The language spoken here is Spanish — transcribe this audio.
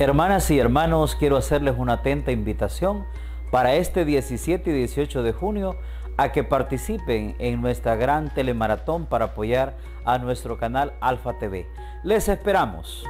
Hermanas y hermanos, quiero hacerles una atenta invitación para este 17 y 18 de junio a que participen en nuestra gran telemaratón para apoyar a nuestro canal Alfa TV. Les esperamos.